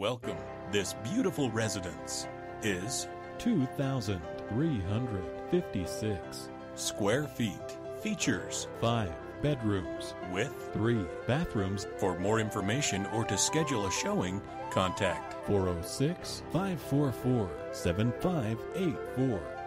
Welcome. This beautiful residence is 2,356. square feet. Features Five bedrooms with. three bathrooms For more information or to schedule a showing, contact 406 544 7584